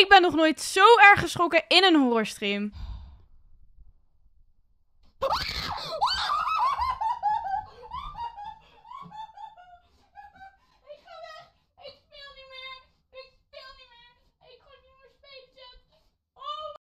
Ik ben nog nooit zo erg geschrokken in een horrorstream.